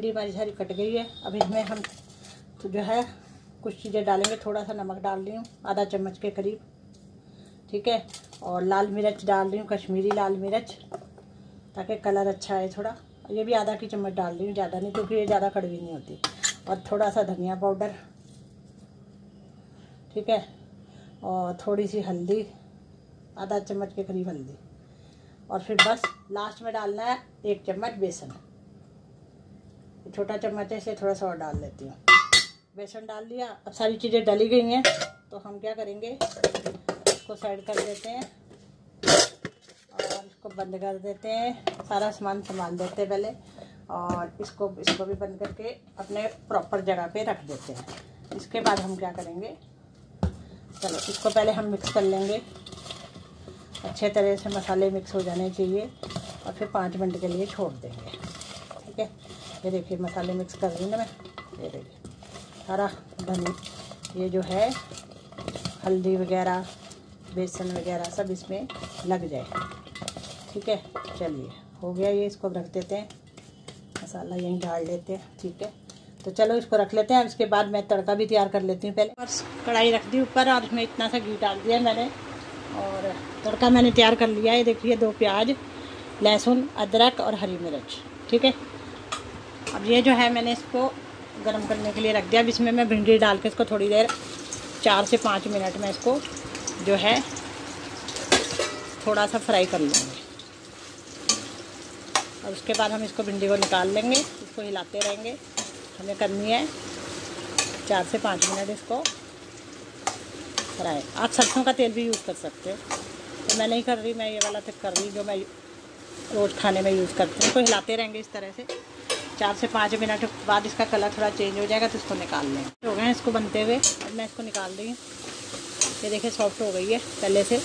भिंडी हमारी सारी कट गई है। अब इसमें हम तो जो है, कुछ चीज़ें डालेंगे। थोड़ा सा नमक डाल रही हूँ, आधा चम्मच के करीब। ठीक है? और लाल मिर्च डाल रही हूँ, कश्मीरी लाल मिर्च, ताकि कलर अच्छा आए थोड़ा। ये भी आधा की चम्मच डाल रही हूँ, ज़्यादा नहीं, क्योंकि ये ज़्यादा कड़वी नहीं होती। और थोड़ा सा धनिया पाउडर। ठीक है? और थोड़ी सी हल्दी, आधा चम्मच के करीब हल्दी। और फिर बस, लास्ट में डालना है एक चम्मच बेसन। छोटा चम्मच इसे थोड़ा सा और डाल लेती हूँ। बेसन डाल दिया, अब सारी चीज़ें डली गई हैं तो हम क्या करेंगे, इसको साइड कर देते हैं और इसको बंद कर देते हैं। सारा सामान संभाल देते हैं पहले और इसको इसको भी बंद करके अपने प्रॉपर जगह पे रख देते हैं। इसके बाद हम क्या करेंगे, चलो, इसको पहले हम मिक्स कर लेंगे। अच्छे तरह से मसाले मिक्स हो जाने चाहिए और फिर पाँच मिनट के लिए छोड़ देंगे, ठीक है? ये देखिए, मसाले मिक्स कर रही ना मैं। ये देखिए सारा धनी, ये जो है, हल्दी वगैरह, बेसन वगैरह सब इसमें लग जाए। ठीक है? चलिए, हो गया ये, इसको रख देते हैं। मसाला यहीं डाल लेते हैं, ठीक है? तो चलो, इसको रख लेते हैं। इसके बाद मैं तड़का भी तैयार कर लेती हूँ। पहले और कढ़ाई रख दी ऊपर, और उसमें इतना सा घी डाल दिया मैंने। और तड़का मैंने तैयार कर लिया है। देखिए, दो प्याज, लहसुन, अदरक और हरी मिर्च। ठीक है? अब ये जो है मैंने इसको गर्म करने के लिए रख दिया। अब इसमें मैं भिंडी डाल के इसको थोड़ी देर, चार से पाँच मिनट में इसको जो है थोड़ा सा फ्राई कर लेंगे। और उसके बाद हम इसको भिंडी को निकाल लेंगे, इसको हिलाते रहेंगे। हमें करनी है चार से पाँच मिनट इसको फ्राई। आप सरसों का तेल भी यूज़ कर सकते हो। तो मैं नहीं कर रही, मैं ये वाला तक कर रही जो मैं रोज़ खाने में यूज़ करती हूँ। इसको हिलाते रहेंगे इस तरह से। चार से पाँच मिनट बाद इसका कलर थोड़ा चेंज हो जाएगा तो इसको निकाल लें। हो गए इसको बनते हुए। अब मैं इसको निकाल हूँ। ये देखिए सॉफ्ट हो गई है। पहले से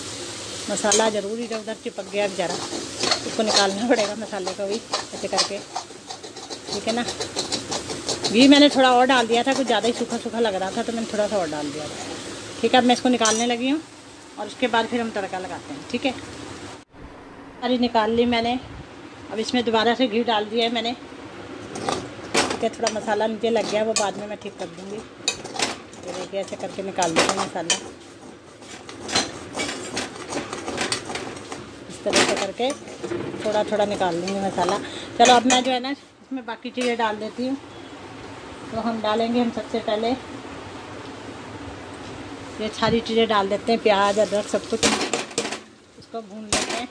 मसाला ज़रूर इधर उधर चिपक गया बेचारा इसको निकालना पड़ेगा मसाले को भी, ऐसे करके। ठीक है ना? घी मैंने थोड़ा और डाल दिया था, कुछ ज़्यादा ही सूखा सूखा लग रहा था तो मैंने थोड़ा सा और डाल दिया ठीक है, अब मैं इसको निकालने लगी हूँ और उसके बाद फिर हम तड़का लगाते हैं। ठीक है? अरे निकाल ली मैंने। अब इसमें दोबारा से घी डाल दिया है मैंने। ठीक है, थोड़ा मसाला मुझे लग गया, वो बाद में मैं ठीक कर दूँगी। ये देखिए, ऐसे करके निकाल देते हैं मसाला। इस तरह से करके थोड़ा थोड़ा निकाल लूँगी मसाला। चलो, अब मैं जो है ना, इसमें बाकी चीज़ें डाल देती हूँ। तो हम डालेंगे हम सबसे पहले। ये सारी चीज़ें डाल देते हैं, प्याज, अदरक, सब कुछ। इसको भून लेते हैं।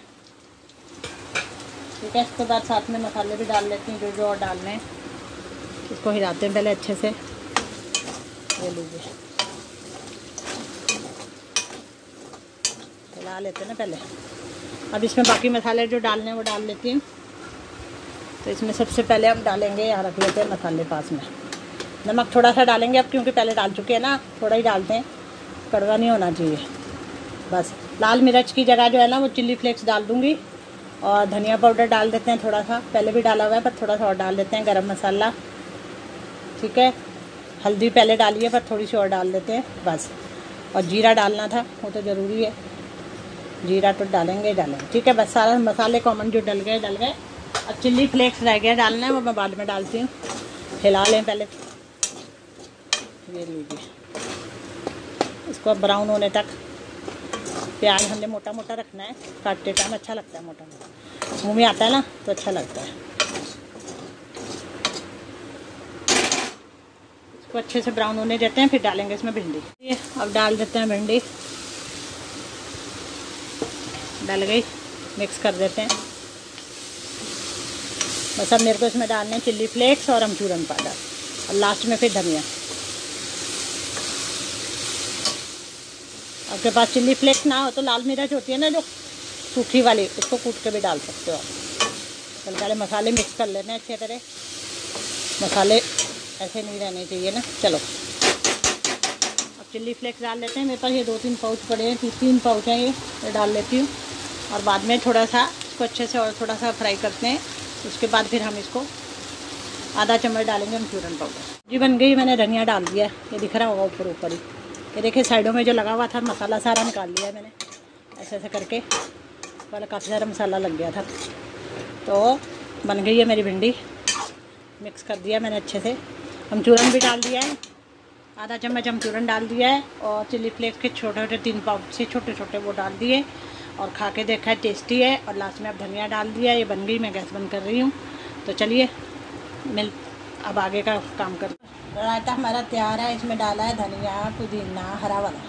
ठीक है, इसके बाद साथ में मसाले भी डाल लेती हैं जो जो और डालने हैं। इसको हिलाते हैं पहले अच्छे से। ले लीजिए। हिला लेते हैं ना पहले। अब इसमें बाकी मसाले जो डालने हैं वो डाल लेती हूँ। तो इसमें सबसे पहले हम डालेंगे, यहाँ रख लेते हैं मसाले पास में। नमक थोड़ा सा डालेंगे अब, क्योंकि पहले डाल चुके हैं ना, थोड़ा ही डालते हैं। कड़वा नहीं होना चाहिए। बस। लाल मिर्च की जगह जो है ना, वो चिल्ली फ्लेक्स डाल दूँगी। और धनिया पाउडर डाल देते हैं थोड़ा सा। पहले भी डाला हुआ है, पर थोड़ा सा और डाल देते हैं गरम मसाला। ठीक है? हल्दी पहले डाली है पर थोड़ी सी और डाल देते हैं, बस। और जीरा डालना था, वो तो ज़रूरी है। जीरा तो डालेंगे ही डालेंगे। ठीक है, बस सारा मसाले कॉमन जो डल गए डल गए। अब चिल्ली फ्लेक्स रह गया डालना है, वो मैं बाद में डालती हूँ। हिला लें पहले। ये लीजिए। इसको ब्राउन होने तक। प्याज हमने मोटा मोटा रखना है। काटते टाइम अच्छा लगता है मोटा मोटा मुँह में आता है ना तो अच्छा लगता है। इसको अच्छे से ब्राउन होने देते हैं, फिर डालेंगे इसमें भिंडी। अब डाल देते हैं भिंडी। डल गई। मिक्स कर देते हैं। बस अब मेरे को इसमें डालने चिल्ली फ्लेक्स और अमचूरन पाउडर। और लास्ट में फिर धनिया। आपके पास चिल्ली फ्लेक्स ना हो तो लाल मिर्च होती है ना जो सूखी वाली, उसको कूट के भी डाल सकते हो आप। पहले मसाले मिक्स कर लेने अच्छे तरह। मसाले ऐसे नहीं रहने चाहिए ना। चलो। अब चिल्ली फ्लेक्स डाल लेते हैं। मेरे पास ये दो तीन पाउच पड़े हैं। तीन पाउच हैं ये। डाल लेती हूँ। और बाद में थोड़ा सा इसको अच्छे से और थोड़ा सा फ्राई करते हैं। उसके बाद फिर हम इसको आधा चम्मच डालेंगे हम चूरन पाउडर। जी बन गई। मैंने धनिया डाल दिया ये दिख रहा होगा ऊपर ऊपर ही। ये देखिए, साइडों में जो लगा हुआ था, मसाला सारा निकाल लिया मैंने। ऐसे ऐसे करके। पहले काफ़ी सारा मसाला लग गया था। तो बन गई है मेरी भिंडी। मिक्स कर दिया मैंने अच्छे से। अमचूरन भी डाल दिया है। आधा चम्मच अमचूरन डाल दिया है और चिली फ्लेक्स के छोटे छोटे तीन पाउच से छोटे छोटे वो डाल दिए और खा के देखा है टेस्टी है और लास्ट में अब धनिया डाल दिया ये बन गई, मैं गैस बंद कर रही हूँ। तो चलिए, मिल, अब आगे का काम कर। रायता हमारा तैयार है, इसमें डाला है धनिया, पुदीना, हरा वाला।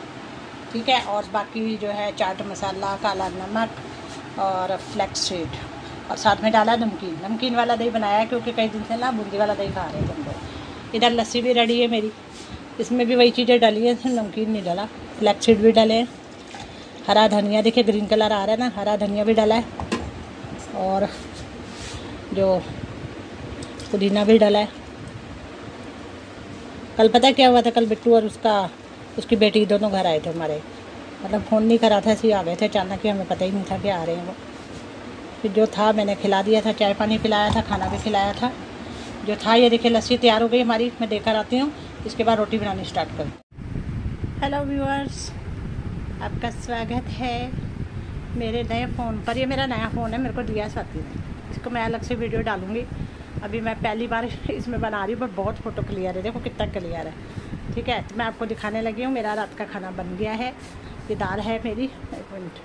ठीक है, और बाकी जो है चाट मसाला, काला नमक और फ्लेक्स सीड और साथ में डाला है नमकीन। नमकीन वाला दही बनाया है क्योंकि कई दिन से ना, बूंदी वाला दही खा रहे हैं हम इधर लस्सी भी रेडी है मेरी। इसमें भी वही चीज़ें डाली हैं नमकीन नहीं डाला। फ्लैक्स सीड भी डाले हैं। हरा धनिया, देखिए ग्रीन कलर आ रहा है ना, हरा धनिया भी डाला है। और जो पुदीना भी डाला है। कल पता क्या हुआ था, कल बिट्टू और उसका, उसकी बेटी दोनों घर आए थे हमारे। मतलब फ़ोन नहीं करा था, ऐसे आ गए थे अचानक ही, हमें पता ही नहीं था कि आ रहे हैं वो। फिर जो था, मैंने खिला दिया था, चाय पानी पिलाया था, खाना भी खिलाया था। जो था, ये देखिए, लस्सी तैयार हो गई हमारी। मैं देकर आती हूँ। इसके बाद रोटी बनानी स्टार्ट कर। हेलो व्यूअर्स आपका स्वागत है मेरे नए फ़ोन पर। ये मेरा नया फ़ोन है, मेरे को दिया स्वाति ने। इसको मैं अलग से वीडियो डालूँगी। अभी मैं पहली बार इसमें बना रही हूँ पर बहुत फ़ोटो क्लियर है। देखो कितना क्लियर है। ठीक है, मैं आपको दिखाने लगी हूँ। मेरा रात का खाना बन गया है। ये दाल है मेरी। एक मिनट।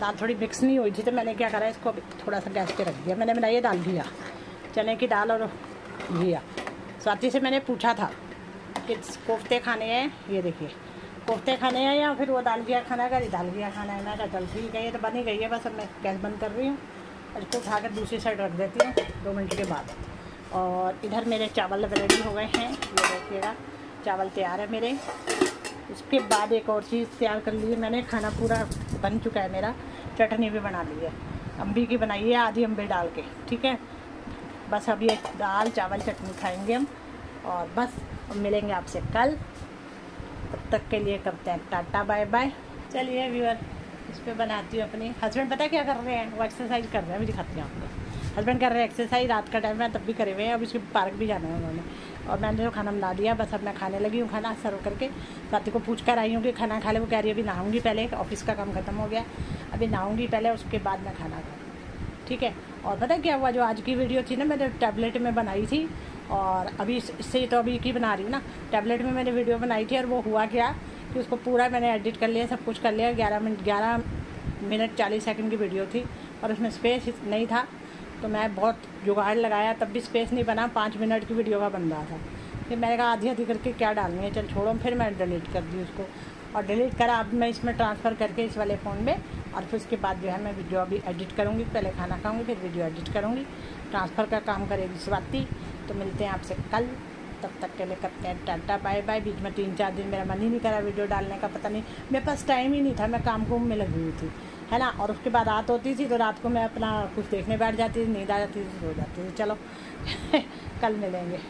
दाल थोड़ी मिक्स नहीं हुई थी तो मैंने क्या करा, इसको थोड़ा सा गैस पे रख दिया। मैंने बनाई है दाल दिया चने की दाल और घिया स्वाति से मैंने पूछा था कि कोफ्ते खाने हैं, ये देखिए। कोफ्ते खाने हैं या फिर वो दाल घिया खाना है? दाल घिया खाना है। मैं कहा, चल ठीक है, ये तो बनी गई है, बस अब मैं गैस बंद कर रही हूँ। इसको उठा कर दूसरी साइड रख देती हूँ, दो मिनट के बाद। और इधर मेरे चावल रेडी हो गए हैं। ये देखिएगा, चावल तैयार है मेरे। उसके बाद एक और चीज़ तैयार कर ली है मैंने, खाना पूरा बन चुका है मेरा। चटनी भी बना ली है। अम्बी की बनाई है, आधी अम्बी डाल के, ठीक है? बस अभी एक दाल, चावल, चटनी खाएँगे हम। और बस मिलेंगे आपसे कल। तब तक के लिए करते हैं टाटा, बाय बाय। चलिए व्यूअर, इस पर बनाती हूँ अपनी। हस्बैंड पता क्या कर रहे हैं? वो एक्सरसाइज कर रहे हैं, मैं दिखाती हूँ आपको। हस्बैंड कर रहे हैं एक्सरसाइज रात का टाइम है, तब भी करे हुए हैं, अब इसके पार्क भी जाना है उन्होंने। और मैंने जो खाना बना दिया, बस अब मैं खाने लगी हूँ खाना सर्व करके। साथी को पूछ कर आई हूँ कि खाना खा ले, वो कह रही है, अभी नहाऊँगी पहले, ऑफ़िस का काम खत्म हो गया अभी नहाऊँगी पहले, उसके बाद मैं खाना खाऊँ ठीक है? और पता क्या हुआ? जो आज की वीडियो थी ना, मैंने टैबलेट में बनाई थी। और अभी इससे तो अभी की बना रही हूँ ना। टैबलेट में मैंने वीडियो बनाई थी और वो हुआ क्या कि उसको पूरा मैंने एडिट कर लिया, सब कुछ कर लिया। ग्यारह मिनट ग्यारह मिनट चालीस सेकंड की वीडियो थी और उसमें स्पेस नहीं था। तो मैं बहुत जुगाड़ लगाया, तब भी स्पेस नहीं बना। पाँच मिनट की वीडियो का बन रहा था। फिर मैंने कहा, आधी आधी करके क्या डालनी है? चल छोड़ो। फिर मैंने डिलीट कर दी उसको। और डिलीट करा, अब मैं इसमें ट्रांसफ़र करके इस वाले फ़ोन में और फिर उसके बाद जो है मैं वीडियो अभी एडिट करूँगी। पहले खाना खाऊँगी, फिर वीडियो एडिट करूँगी। ट्रांसफ़र का काम करेगी स्वाति। तो मिलते हैं आपसे कल। तब तक के लिए करते हैं टाटा बाय बाय बीच में तीन चार दिन मेरा मन ही नहीं करा वीडियो डालने का, पता नहीं। मेरे पास टाइम ही नहीं था, मैं काम कुम में लगी हुई थी। है ना? और उसके बाद रात होती थी तो रात को मैं अपना कुछ देखने बैठ जाती थी, नींद आ जाती थी, सो जाती थी। चलो, कल मिलेंगे।